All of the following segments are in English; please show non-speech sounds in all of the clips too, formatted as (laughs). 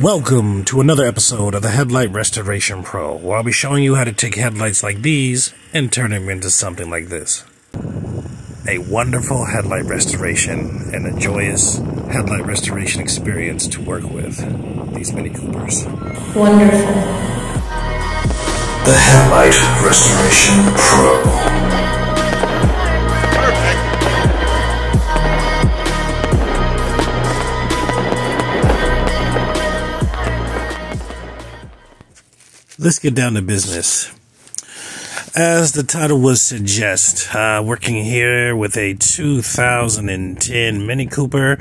Welcome to another episode of the Headlight Restoration Pro, where I'll be showing you how to take headlights like these and turn them into something like this. A wonderful headlight restoration and a joyous headlight restoration experience to work with these Mini Coopers. Wonderful. The Headlight Restoration Pro. Let's get down to business. As the title would suggest, uh, working here with a 2010 Mini Cooper.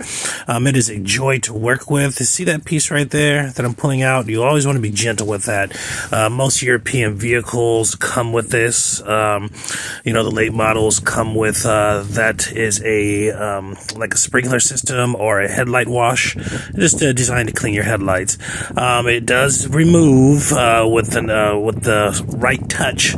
Um, it is a joy to work with. See that piece right there that I'm pulling out? You always want to be gentle with that. Uh, most European vehicles come with this. Um, you know, the late models come with uh, that is a um, like a sprinkler system or a headlight wash, just uh, designed to clean your headlights. Um, it does remove uh, with an uh, with the right touch,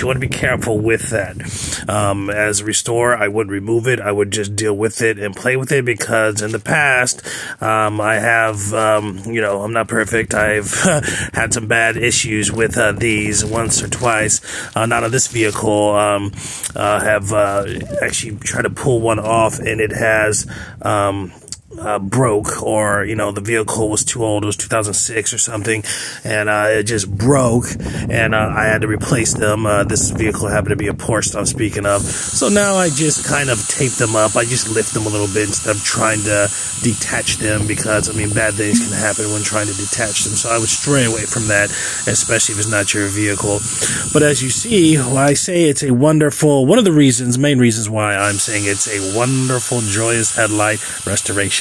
you want to be careful with that. Um, as a restorer, I would remove it. I would just deal with it and play with it because in the past, um, I have, um, you know, I'm not perfect. I've (laughs) had some bad issues with uh, these once or twice. Uh, not on this vehicle. Um, uh, have uh, actually tried to pull one off and it has um, uh, broke or you know the vehicle was too old it was 2006 or something and uh, it just broke and uh, I had to replace them. Uh, this vehicle happened to be a Porsche I'm speaking of. So now I just kind of tape them up. I just lift them a little bit instead of trying to detach them because I mean bad things can happen when trying to detach them. So I would stray away from that especially if it's not your vehicle. But as you see I say it's a wonderful one of the reasons main reasons why I'm saying it's a wonderful joyous headlight restoration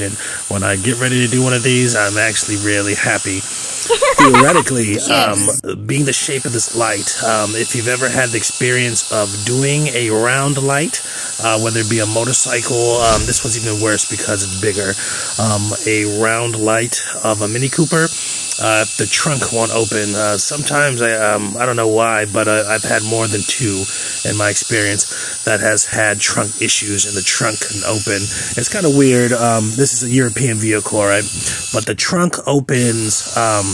when I get ready to do one of these, I'm actually really happy. (laughs) Theoretically, yes. um, being the shape of this light, um, if you've ever had the experience of doing a round light, uh, whether it be a motorcycle, um, this one's even worse because it's bigger, um, a round light of a Mini Cooper, uh, the trunk won't open. Uh, sometimes I um, I don't know why, but uh, I've had more than two in my experience that has had trunk issues and the trunk can open. It's kind of weird. Um, this is a European vehicle, right? But the trunk opens um,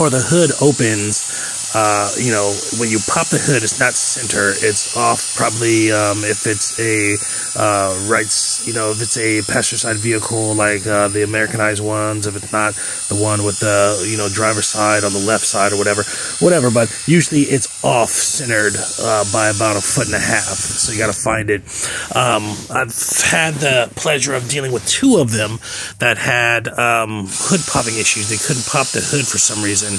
or the hood opens uh, you know, when you pop the hood, it's not center. It's off probably um, if it's a uh, right, you know, if it's a passenger side vehicle like uh, the Americanized ones, if it's not the one with the, you know, driver's side on the left side or whatever, whatever. But usually it's off centered uh, by about a foot and a half. So you got to find it. Um, I've had the pleasure of dealing with two of them that had um, hood popping issues. They couldn't pop the hood for some reason.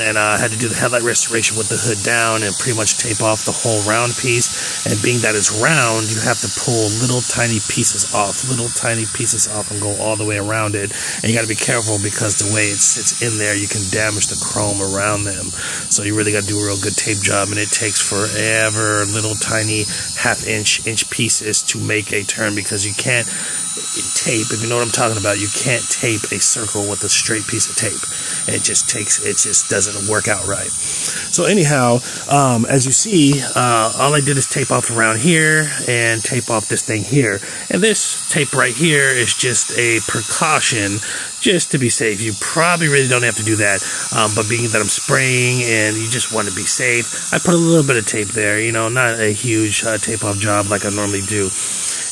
And I had to do the headlight restoration with the hood down and pretty much tape off the whole round piece. And being that it's round, you have to pull little tiny pieces off, little tiny pieces off and go all the way around it. And you got to be careful because the way it sits in there, you can damage the chrome around them. So you really got to do a real good tape job and it takes forever, little tiny half inch, inch pieces to make a turn because you can't tape, if you know what I'm talking about, you can't tape a circle with a straight piece of tape. It just takes, it just doesn't work out right. So anyhow, um, as you see, uh, all I did is tape off around here and tape off this thing here. And this tape right here is just a precaution just to be safe. You probably really don't have to do that. Um, but being that I'm spraying and you just want to be safe, I put a little bit of tape there, you know, not a huge uh, tape off job like I normally do.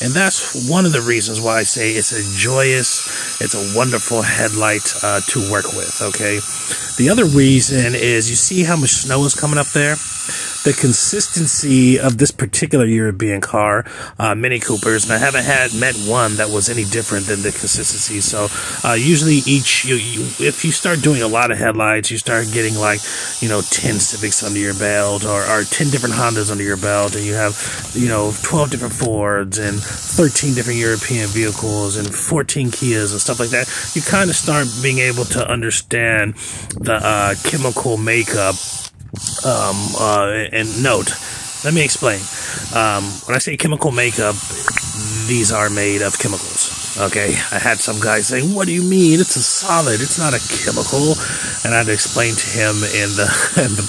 And that's one of the reasons why I say it's a joyous, it's a wonderful headlight uh, to work with, okay? The other reason is you see how much snow is coming up there? The consistency of this particular European car, uh, Mini Coopers, and I haven't had met one that was any different than the consistency. So uh, usually each, you, you, if you start doing a lot of headlights, you start getting like, you know, 10 Civics under your belt or, or 10 different Hondas under your belt, and you have, you know, 12 different Fords and 13 different European vehicles and 14 Kias and stuff like that. You kind of start being able to understand the uh, chemical makeup um, uh, and note, let me explain. Um, when I say chemical makeup, these are made of chemicals. Okay, I had some guy saying, "What do you mean? It's a solid. It's not a chemical." And I had to explain to him in the (laughs) in the,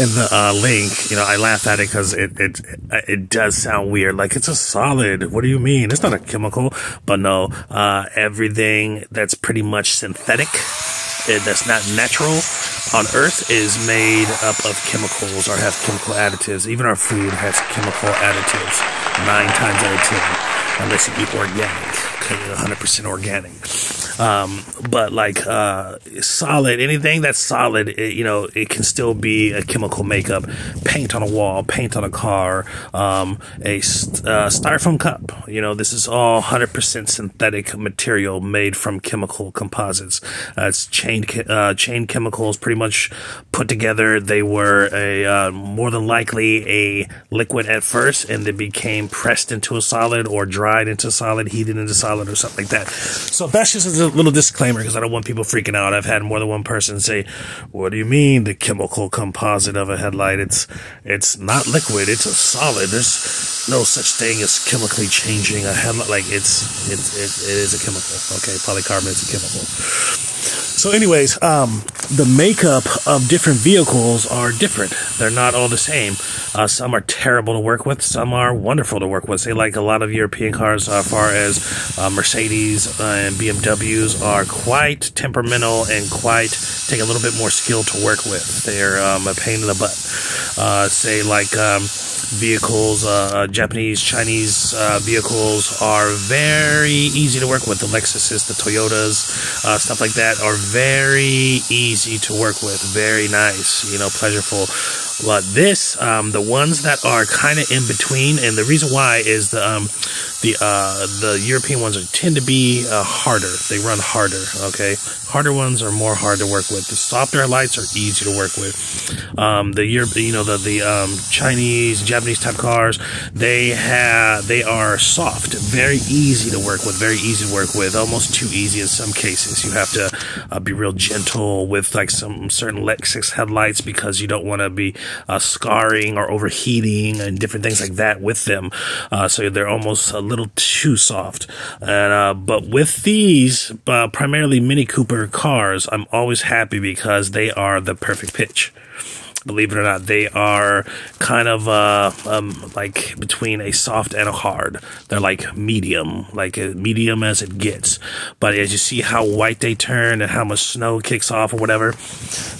in the uh, link. You know, I laugh at it because it it it does sound weird. Like it's a solid. What do you mean? It's not a chemical. But no, uh, everything that's pretty much synthetic that's not natural on Earth is made up of chemicals or has chemical additives. Even our food has chemical additives nine times out of ten, unless you eat organic, 100% organic. Um, but like uh, solid, anything that's solid, it, you know, it can still be a chemical makeup. Paint on a wall, paint on a car, um, a uh, styrofoam cup. You know, this is all 100% synthetic material made from chemical composites. Uh, it's chain uh, chain chemicals, pretty much put together. They were a uh, more than likely a liquid at first, and they became pressed into a solid or dried into solid, heated into solid, or something like that. So that's just a little disclaimer because I don't want people freaking out. I've had more than one person say, "What do you mean the chemical composite of a headlight? It's it's not liquid. It's a solid. There's no such thing as chemically changing a headlight. Like it's it's it, it is a chemical. Okay, polycarbonate is a chemical." So, anyways, um, the makeup of different vehicles are different. They're not all the same. Uh, some are terrible to work with. Some are wonderful to work with. Say, like a lot of European cars, as far as uh, Mercedes and BMWs, are quite temperamental and quite take a little bit more skill to work with. They're um, a pain in the butt. Uh, say, like. Um, vehicles, uh, uh, Japanese, Chinese uh, vehicles are very easy to work with. The Lexuses, the Toyotas, uh, stuff like that are very easy to work with. Very nice, you know, pleasureful. But this, um, the ones that are kind of in between, and the reason why is the um, the uh, the European ones are, tend to be uh, harder. They run harder. Okay, harder ones are more hard to work with. The softer lights are easy to work with. Um, the Europe, you know, the the um, Chinese, Japanese type cars, they have they are soft, very easy to work with, very easy to work with. Almost too easy in some cases. You have to uh, be real gentle with like some certain Lexus headlights because you don't want to be uh, scarring or overheating and different things like that with them. Uh, so they're almost a little too soft. And uh, but with these uh, primarily Mini Cooper cars, I'm always happy because they are the perfect pitch believe it or not, they are kind of uh, um, like between a soft and a hard. They're like medium, like medium as it gets. But as you see how white they turn and how much snow kicks off or whatever,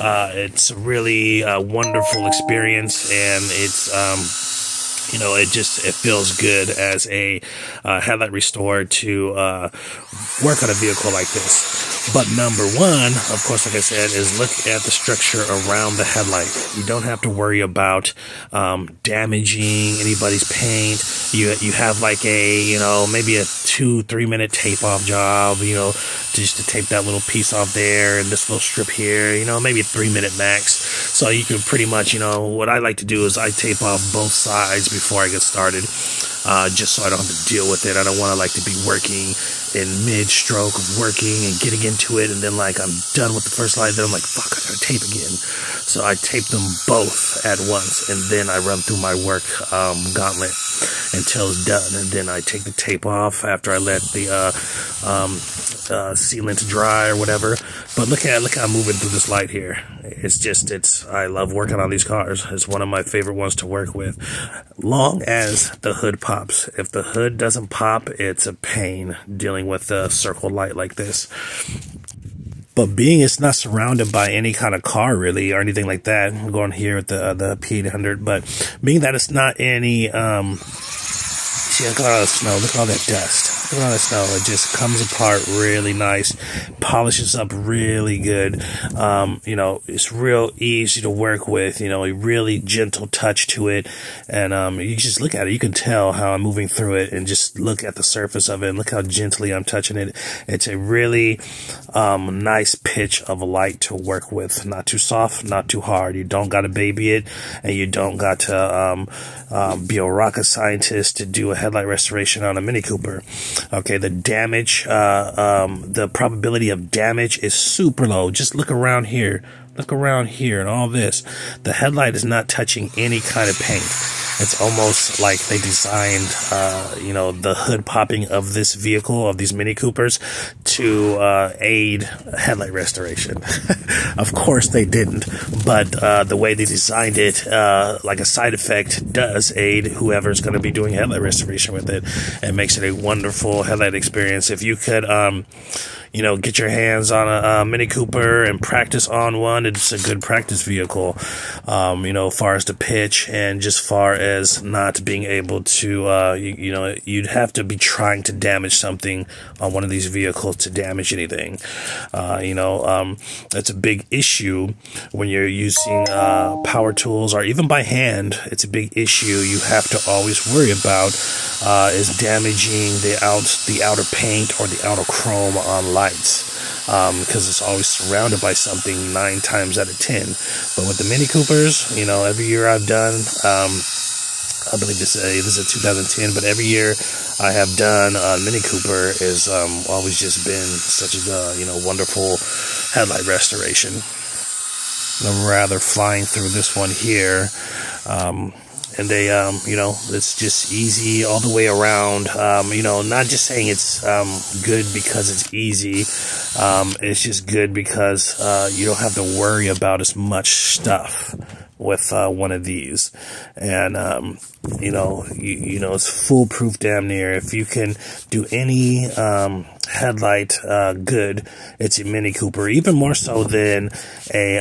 uh, it's a really a wonderful experience, and it's. Um, you know, it just it feels good as a uh, headlight restorer to uh, work on a vehicle like this. But number one, of course, like I said, is look at the structure around the headlight. You don't have to worry about um, damaging anybody's paint. You you have like a you know maybe a two three minute tape off job. You know, just to tape that little piece off there and this little strip here. You know, maybe a three minute max. So you can pretty much you know what I like to do is I tape off both sides before I get started, uh, just so I don't have to deal with it. I don't want to like to be working in mid stroke of working and getting into it, and then like I'm done with the first line, then I'm like, fuck, I gotta tape again. So I tape them both at once, and then I run through my work um, gauntlet until it's done, and then I take the tape off after I let the uh, um, uh, sealant dry or whatever. But look at look how I'm moving through this light here. It's just it's I love working on these cars. It's one of my favorite ones to work with. Long as the hood pops. If the hood doesn't pop, it's a pain dealing with a circle light like this. But being it's not surrounded by any kind of car really or anything like that, I'm going here with the uh, the P800, but being that it's not any um see look at all the snow, look at all that dust. That snow. It just comes apart really nice, polishes up really good. Um, you know, it's real easy to work with, you know, a really gentle touch to it. And um, you just look at it, you can tell how I'm moving through it and just look at the surface of it and look how gently I'm touching it. It's a really um, nice pitch of light to work with. Not too soft, not too hard. You don't got to baby it and you don't got to um, um, be a rocket scientist to do a headlight restoration on a Mini Cooper. Okay, the damage, uh, um, the probability of damage is super low. Just look around here. Look around here and all this. The headlight is not touching any kind of paint. It's almost like they designed, uh, you know, the hood popping of this vehicle, of these Mini Coopers, to uh, aid headlight restoration. (laughs) of course, they didn't, but uh, the way they designed it, uh, like a side effect, does aid whoever's going to be doing headlight restoration with it. It makes it a wonderful headlight experience. If you could, um, you know, get your hands on a, a Mini Cooper and practice on one, it's a good practice vehicle. Um, you know, far as the pitch and just far as not being able to, uh, you, you know, you'd have to be trying to damage something on one of these vehicles to damage anything. Uh, you know, um, that's a big issue when you're using uh, power tools or even by hand. It's a big issue you have to always worry about uh, is damaging the out the outer paint or the outer chrome on lights because um, it's always surrounded by something nine times out of ten. But with the Mini Coopers, you know, every year I've done. Um, I believe this, uh, this is 2010, but every year I have done uh, Mini Cooper is um, always just been such a uh, you know wonderful headlight restoration. I'm rather flying through this one here. Um, and they, um, you know, it's just easy all the way around. Um, you know, not just saying it's um, good because it's easy. Um, it's just good because uh, you don't have to worry about as much stuff with uh, one of these, and um, you know, you, you, know, it's foolproof damn near. If you can do any um, headlight uh, good, it's a Mini Cooper, even more so than a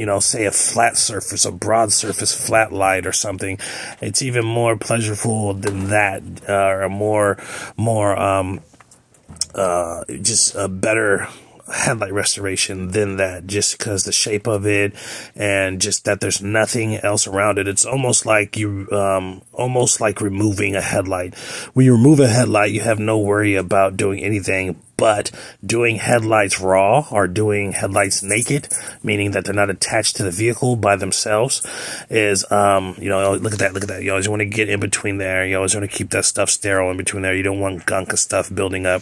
you know, say a flat surface, a broad surface flat light or something. It's even more pleasurable than that, uh, or more, more, um, uh, just a better headlight restoration than that just because the shape of it and just that there's nothing else around it it's almost like you um almost like removing a headlight when you remove a headlight you have no worry about doing anything but doing headlights raw or doing headlights naked, meaning that they're not attached to the vehicle by themselves, is, um, you know, look at that, look at that. You always want to get in between there. You always want to keep that stuff sterile in between there. You don't want gunk of stuff building up.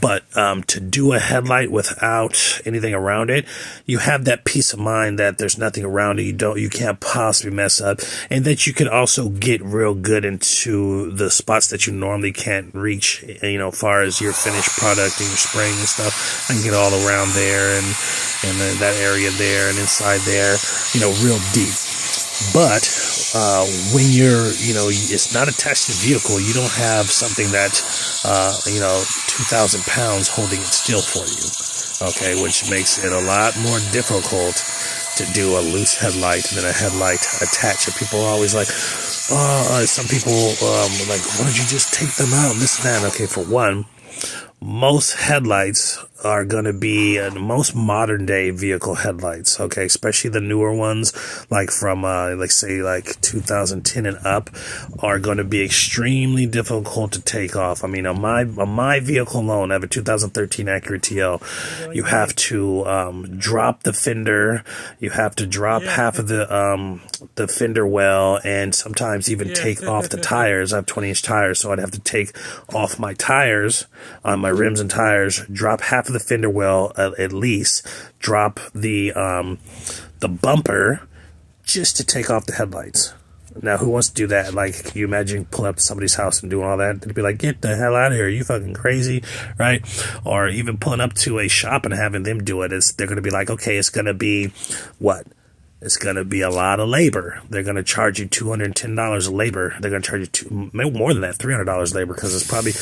But um, to do a headlight without anything around it, you have that peace of mind that there's nothing around it. You don't, you can't possibly mess up, and that you can also get real good into the spots that you normally can't reach. You know, far as your finished product your spraying and stuff. I can get all around there and and that area there and inside there, you know, real deep. But uh, when you're, you know, it's not attached to vehicle, you don't have something that, uh, you know, 2,000 pounds holding it still for you. Okay, which makes it a lot more difficult to do a loose headlight than a headlight attached. And people are always like, oh, some people um, like, why don't you just take them out? This and that. Okay, for one, most headlights are going to be uh, most modern day vehicle headlights okay? Especially the newer ones like from uh, like say like 2010 and up are going to be extremely difficult to take off. I mean on my on my vehicle alone i have a 2013 acura tl you have to um, drop the fender. You have to drop yeah. half of the um, the fender well and sometimes even yeah. take off the (laughs) tires. I have 20 inch tires so i'd have to take off my tires on my rims and tires drop half the fender well at least, drop the um, the bumper just to take off the headlights. Now, who wants to do that? Like, can you imagine pulling up to somebody's house and doing all that? They'd be like, get the hell out of here. Are you fucking crazy? Right? Or even pulling up to a shop and having them do it. Is they're going to be like, okay, it's going to be what? It's going to be a lot of labor. They're going to charge you $210 labor. They're going to charge you two, more than that, $300 labor because it's probably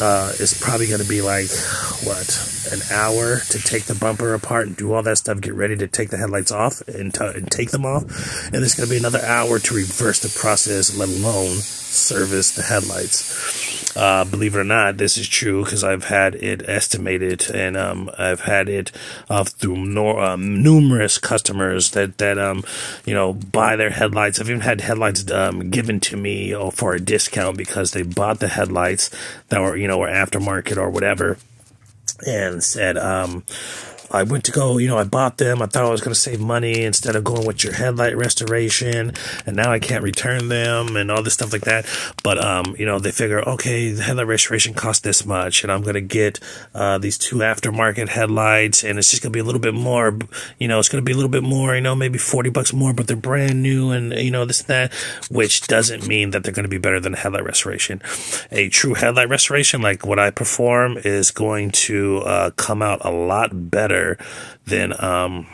uh, it's probably going to be like what an hour to take the bumper apart and do all that stuff, get ready to take the headlights off and, and take them off, and it's going to be another hour to reverse the process, let alone service the headlights. Uh, believe it or not, this is true because I've had it estimated and um, I've had it uh, through nor- um, numerous customers that that um, you know buy their headlights. I've even had headlights um, given to me for a discount because they bought the headlights that were you know were aftermarket or whatever, and said um, I went to go, you know, I bought them. I thought I was going to save money instead of going with your headlight restoration, and now I can't return them and all this stuff like that. But um, you know, they figure, okay, the headlight restoration costs this much, and I'm going to get uh, these two aftermarket headlights, and it's just going to be a little bit more. You know, it's going to be a little bit more. You know, maybe forty bucks more, but they're brand new, and you know this and that, which doesn't mean that they're going to be better than a headlight restoration. A true headlight restoration, like what I perform, is going to uh, come out a lot better better than um,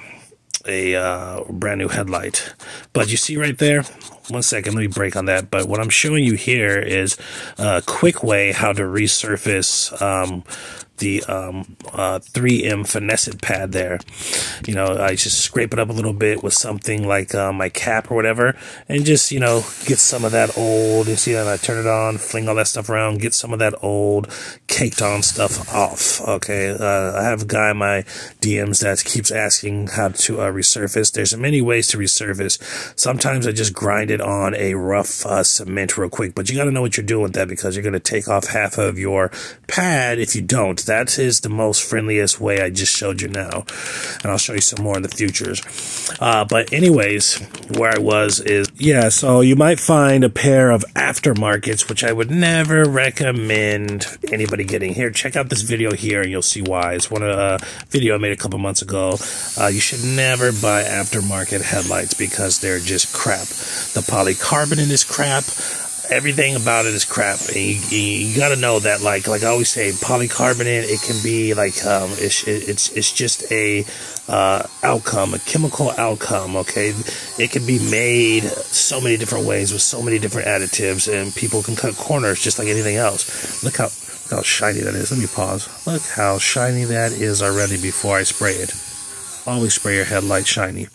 a uh, brand new headlight. But you see right there, one second, let me break on that. But what I'm showing you here is a quick way how to resurface um, the um, uh, 3M finesse pad there. You know, I just scrape it up a little bit with something like uh, my cap or whatever, and just you know get some of that old. You see that I turn it on, fling all that stuff around, get some of that old caked on stuff off. Okay, uh, I have a guy in my DMs that keeps asking how to uh, resurface. There's many ways to resurface. Sometimes I just grind it on a rough uh, cement real quick, but you got to know what you're doing with that because you're going to take off half of your pad if you don't. That is the most friendliest way I just showed you now. And I'll show you some more in the futures. Uh, but anyways, where I was is, yeah, so you might find a pair of aftermarkets, which I would never recommend anybody getting. Here, check out this video here and you'll see why. It's one of a video I made a couple months ago. Uh, you should never buy aftermarket headlights because they're just crap. The polycarbonate is crap everything about it is crap. You, you got to know that, like, like I always say, polycarbonate. It can be like, um, it's it's it's just a uh, outcome, a chemical outcome. Okay, it can be made so many different ways with so many different additives, and people can cut corners just like anything else. Look how look how shiny that is. Let me pause. Look how shiny that is already before I spray it. Always spray your headlight shiny.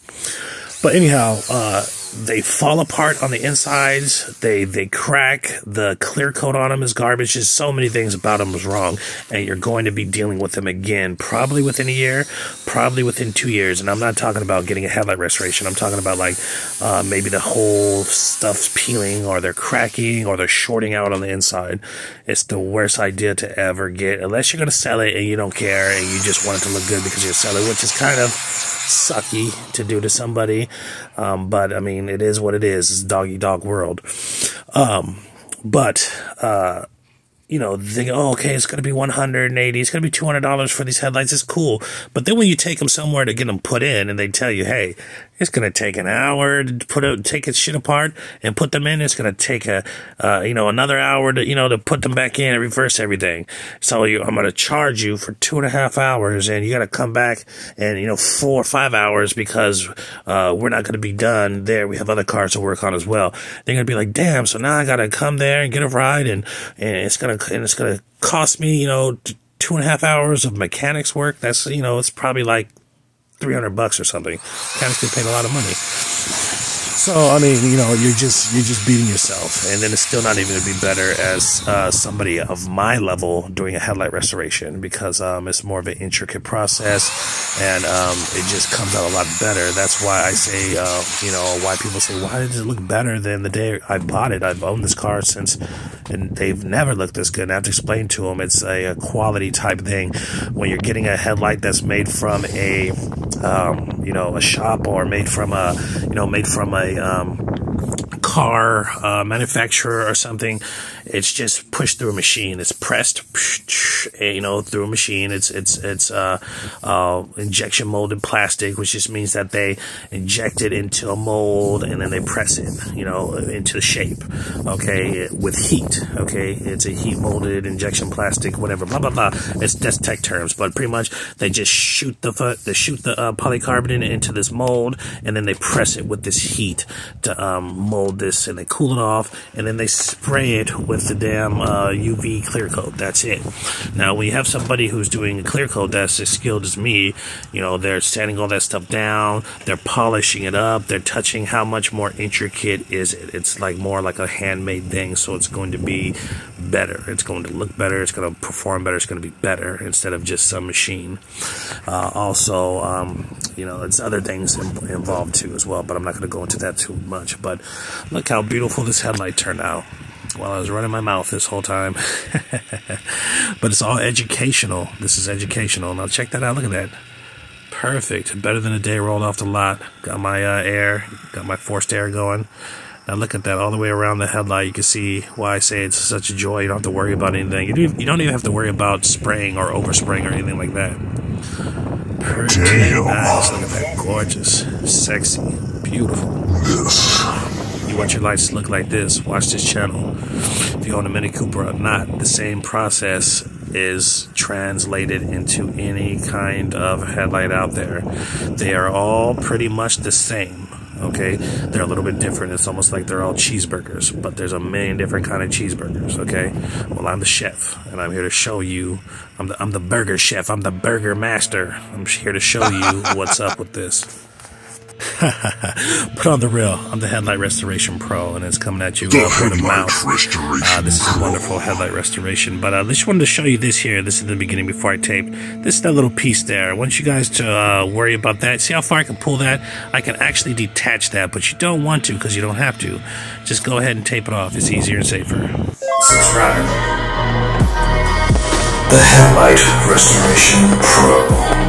But anyhow, uh, they fall apart on the insides. They they crack. The clear coat on them is garbage. Just so many things about them is wrong, and you're going to be dealing with them again, probably within a year, probably within two years. And I'm not talking about getting a headlight restoration. I'm talking about like uh, maybe the whole stuff's peeling, or they're cracking, or they're shorting out on the inside. It's the worst idea to ever get, unless you're going to sell it and you don't care and you just want it to look good because you're selling, which is kind of sucky to do to somebody. Um, but I mean, it is what it is. It's doggy dog world. Um, but, uh, you know, oh, okay, it's going to be 180, it's going to be $200 for these headlights. It's cool. But then when you take them somewhere to get them put in and they tell you, hey, it's going to take an hour to put it, take its shit apart and put them in. It's going to take a, uh, you know, another hour to, you know, to put them back in and reverse everything. So you, I'm going to charge you for two and a half hours and you got to come back and, you know, four or five hours because, uh, we're not going to be done there. We have other cars to work on as well. They're going to be like, damn, so now I got to come there and get a ride and, and it's going to, and it's going to cost me, you know, two and a half hours of mechanics work. That's, you know, it's probably like 300 bucks or something. Mechanics get paid a lot of money. So I mean, you know, you're just you're just beating yourself, and then it's still not even going to be better as uh, somebody of my level doing a headlight restoration because um, it's more of an intricate process, and um, it just comes out a lot better. That's why I say, uh, you know, why people say, why does it look better than the day I bought it? I've owned this car since, and they've never looked this good. And I have to explain to them it's a, a quality type thing. When you're getting a headlight that's made from a, um, you know, a shop or made from a, you know, made from a um, car uh, manufacturer or something. It's just pushed through a machine. It's pressed, you know, through a machine. It's it's it's uh, uh, injection molded plastic, which just means that they inject it into a mold and then they press it, you know, into the shape. Okay, with heat. Okay, it's a heat molded injection plastic, whatever. Blah blah blah. It's that's tech terms, but pretty much they just shoot the they shoot the uh, polycarbonate into this mold and then they press it with this heat to um, mold this and they cool it off and then they spray it with the damn uh, UV clear coat. That's it. Now, when you have somebody who's doing a clear coat that's as skilled as me, you know, they're sanding all that stuff down, they're polishing it up, they're touching how much more intricate is it. It's like more like a handmade thing, so it's going to be better. It's going to look better, it's going to perform better, it's going to be better instead of just some machine. Uh, also, um, you know, it's other things involved too as well, but I'm not going to go into that too much. But look how beautiful this headlight turned out while I was running my mouth this whole time. (laughs) but it's all educational. This is educational. Now check that out. Look at that. Perfect. Better than a day rolled off the lot. Got my uh, air, got my forced air going. Now look at that all the way around the headlight. You can see why I say it's such a joy. You don't have to worry about anything. You, do, you don't even have to worry about spraying or overspraying or anything like that. Pretty Damn. nice. Look at that. Gorgeous. Sexy. Beautiful. This. You want your lights to look like this, watch this channel. If you own a Mini Cooper or not, the same process is translated into any kind of headlight out there. They are all pretty much the same Okay, they're a little bit different. It's almost like they're all cheeseburgers, but there's a million different kind of cheeseburgers. Okay, well I'm the chef, and I'm here to show you. I'm the I'm the burger chef. I'm the burger master. I'm here to show you (laughs) what's up with this. (laughs) Put on the real. I'm the Headlight Restoration Pro, and it's coming at you The uh, word of Headlight mouth. Restoration Uh, this is a wonderful headlight restoration. But uh, I just wanted to show you this here. This is the beginning before I tape. This is that little piece there. I want you guys to uh, worry about that. See how far I can pull that? I can actually detach that, but you don't want to because you don't have to. Just go ahead and tape it off. It's easier and safer. Subscribe. The Headlight Restoration Pro.